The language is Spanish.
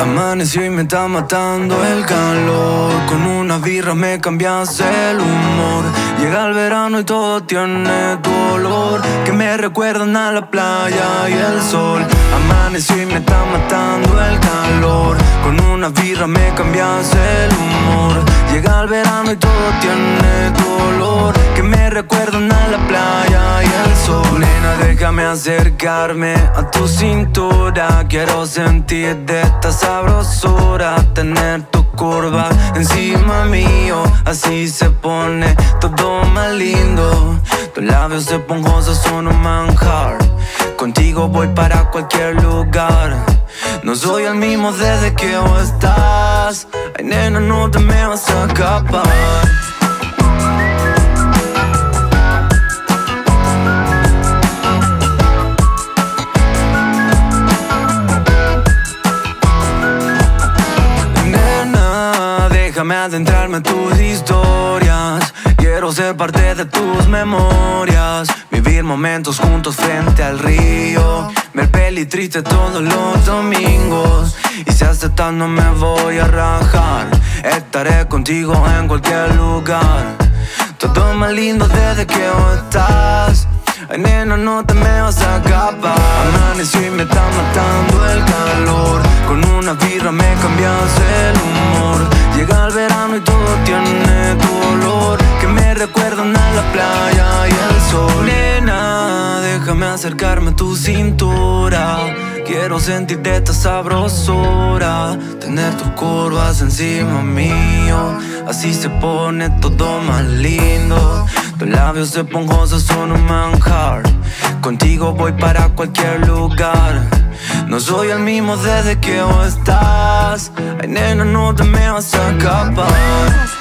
Amaneció y me está matando el calor. Con una birra me cambias el humor. Llega el verano y todo tiene tu olor. Que me recuerdan a la playa y el sol. Amaneció y me está matando el calor. Con una birra me cambias el humor verano y todo tiene tu olor Que me recuerdan a la playa y el sol. Nena, déjame acercarme a tu cintura. Quiero sentir de esta sabrosura Tener tu curva encima mío. Así se pone todo más lindo Tus labios esponjosos son un manjar. Contigo voy para cualquier lugar. No soy el mismo desde que vos estás. Ay nena no te me vas a escapar. Déjame adentrarme en tus historias Ser parte de tus memorias. Vivir momentos juntos frente al río. Ver peli triste todos los domingos. Y si aceptas no me voy a rajar. Estaré contigo en cualquier lugar. Todo más lindo desde que estás. Ay nena no te me vas a escapar Amaneció y me está matando el calor. Con una birra me cambias el humor. Llega el verano y todo tiene tu olor acercarme a tu cintura. Quiero sentirte esta sabrosura. Tener tus curvas encima mío. Así se pone todo más lindo. Tus labios esponjosos son un manjar. Contigo voy para cualquier lugar. No soy el mismo desde que estás. Ay nena no te me vas a escapar